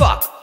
Fuck.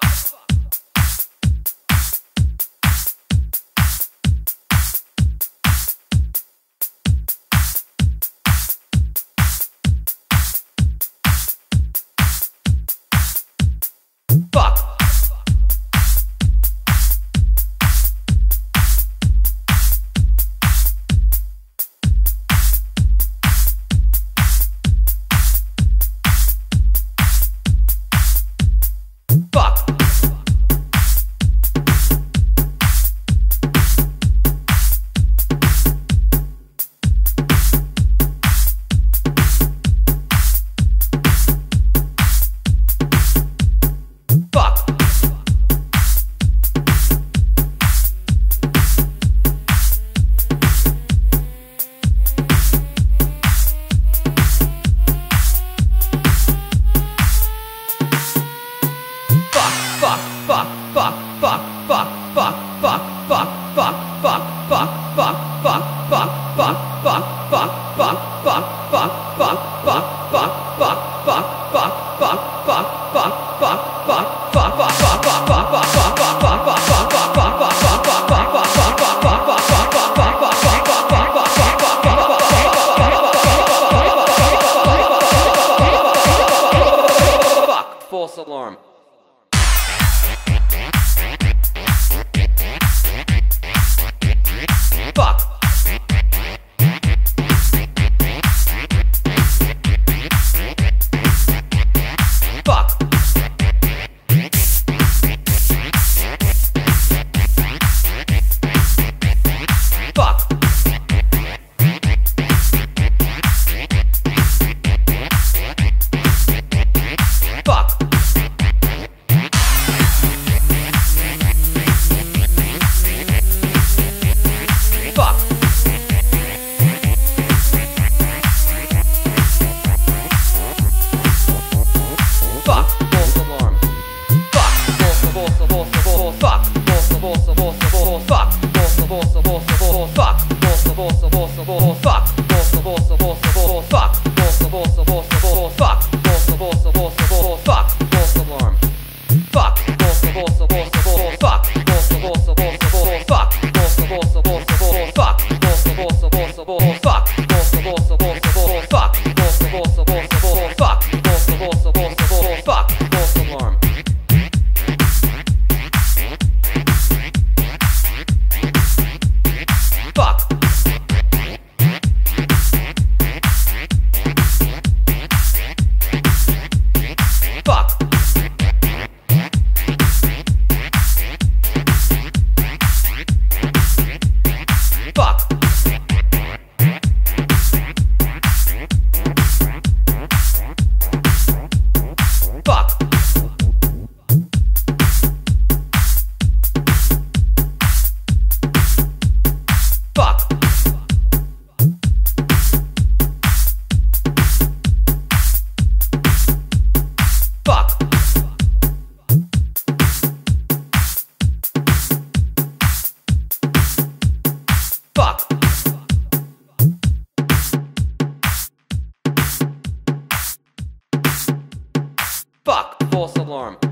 Alarm. fuck. false alarm.